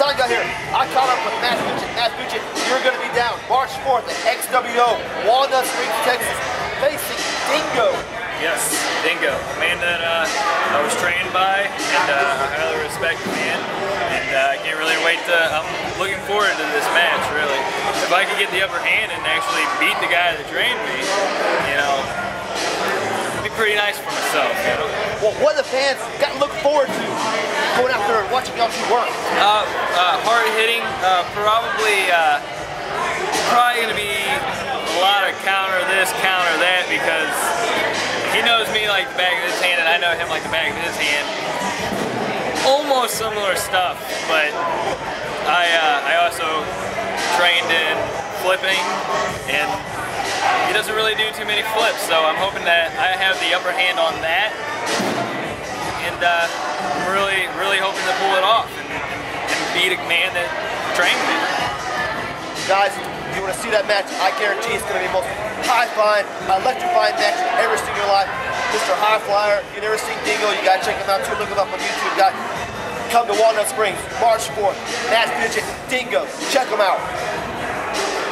Son got here. I caught up with Matt Fuchin. Matt Fuchin, you're going to be down March 4th at XWO, Walnut Springs, Texas, facing Dingo. Yes, Dingo, a man that uh, I was trained by, and uh, I highly respect the man, and uh, I can't really wait to, I'm looking forward to this match, really. If I could get the upper hand and actually beat the guy that trained me, you know, it'd be pretty nice for myself, you know. Well, what the fans got to look forward to going out there and watching y'all work? Uh, uh, hard hitting, uh, probably, uh, probably going to be a lot of counter this, counter that, because he knows me like the back of his hand, and I know him like the back of his hand. Almost similar stuff, but I uh, I also trained in flipping, and he doesn't really do too many flips, so I'm hoping that I have the upper hand on that, and uh, I'm really really hoping to pull it off and, and beat a man that trained me. Guys, if you want to see that match, I guarantee it's going to be the most high-flying, electrifying match you've ever seen in your life. Mr. High Flyer, you've never seen Dingo, you got to check him out too. Look him up on YouTube, guys. Come to Walnut Springs, March 4th. Matt Fidget, Dingo. Check him out.